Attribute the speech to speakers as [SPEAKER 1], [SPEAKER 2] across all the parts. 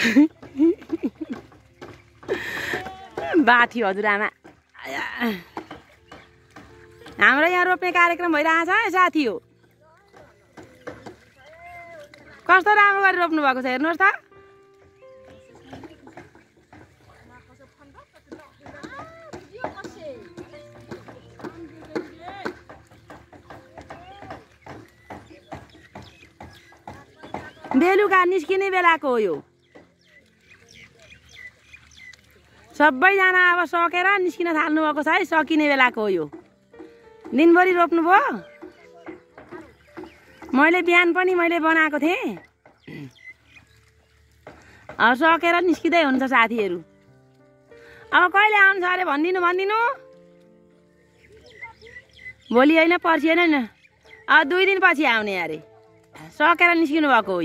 [SPEAKER 1] बाथी हजुरआमा। हाम्रो यहाँ रोप्ने कार्यक्रम भइरहेछ है साथी हो। कस्तो राम्रो गरी रोप्नु भएको छ हेर्नुहोस् त। बेलुका निस्किने बेलाको हो यो। सबैजना अब सकेर निस्किन थाल्नु भएको छ है सकिने बेलाको यो। दिनभरि रोप्नुभयो? मैले बिहान पनि मैले बनाएको थिएँ। अब सकेर निस्किँदै हुन्छ साथीहरू। अब कहिले आउनु छ अरे भनिदिनु भनिदिनु। भोलि होइन पर्सि होइन अब दुई दिनपछि आउने अरे। सकेर निस्किनु भएको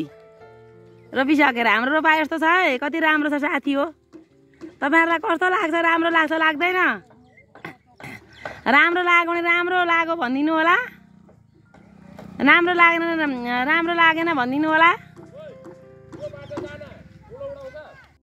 [SPEAKER 1] रोपिसकेर हाम्रो रोपाए जस्तो छ है कति राम्रो छ साथी हो। तपाईँहरूलाई कस्तो लाग्छ? राम्रो लाग्छ लाग्दैन? राम्रो लाग्यो भने राम्रो लाग्यो भनिदिनु होला। राम्रो लागेन राम्रो लागेन भनिदिनु होला।